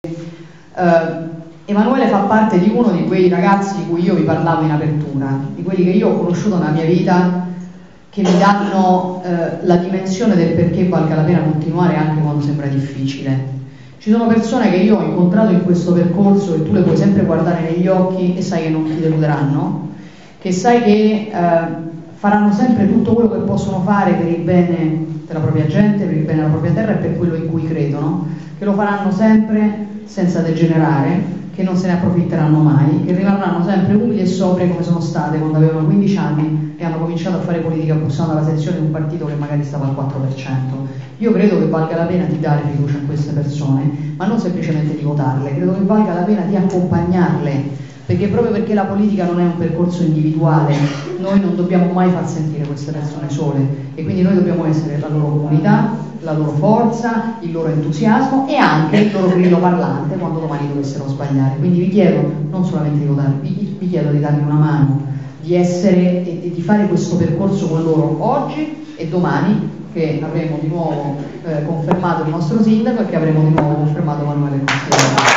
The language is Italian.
Uh, Emanuele fa parte di uno di quei ragazzi di cui io vi parlavo in apertura, di quelli che io ho conosciuto nella mia vita, che mi danno uh, la dimensione del perché valga la pena continuare anche quando sembra difficile. Ci sono persone che io ho incontrato in questo percorso e tu le puoi sempre guardare negli occhi e sai che non ti deluderanno, che sai che uh, faranno sempre tutto quello che possono fare per il bene della propria gente, per il bene della propria terra e per quello in cui credono, che lo faranno sempre senza degenerare, che non se ne approfitteranno mai, che rimarranno sempre umili e sobrie come sono state quando avevano 15 anni e hanno cominciato a fare politica bussando alla sezione di un partito che magari stava al 4%. Io credo che valga la pena di dare fiducia a queste persone, ma non semplicemente di votarle, credo che valga la pena di accompagnarle perché proprio perché la politica non è un percorso individuale, noi non dobbiamo mai far sentire queste persone sole e quindi noi dobbiamo essere la loro comunità, la loro forza, il loro entusiasmo e anche il loro grillo parlante quando domani dovessero sbagliare. Quindi vi chiedo non solamente di votare, vi, chiedo di darmi una mano, di essere e di fare questo percorso con loro oggi e domani che avremo di nuovo eh, confermato il nostro sindaco e che avremo di nuovo confermato Manuele Consigliere.